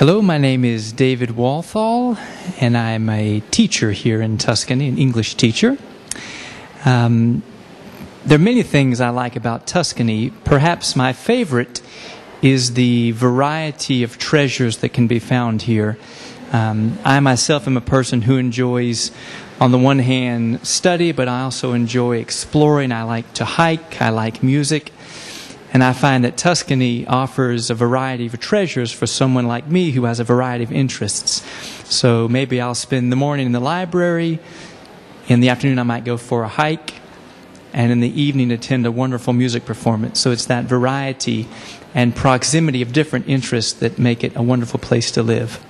Hello, my name is David Walthall, and I'm a teacher here in Tuscany, an English teacher. Um, there are many things I like about Tuscany. Perhaps my favorite is the variety of treasures that can be found here. Um, I myself am a person who enjoys, on the one hand, study, but I also enjoy exploring. I like to hike, I like music. And I find that Tuscany offers a variety of treasures for someone like me who has a variety of interests. So maybe I'll spend the morning in the library. In the afternoon, I might go for a hike. And in the evening, attend a wonderful music performance. So it's that variety and proximity of different interests that make it a wonderful place to live.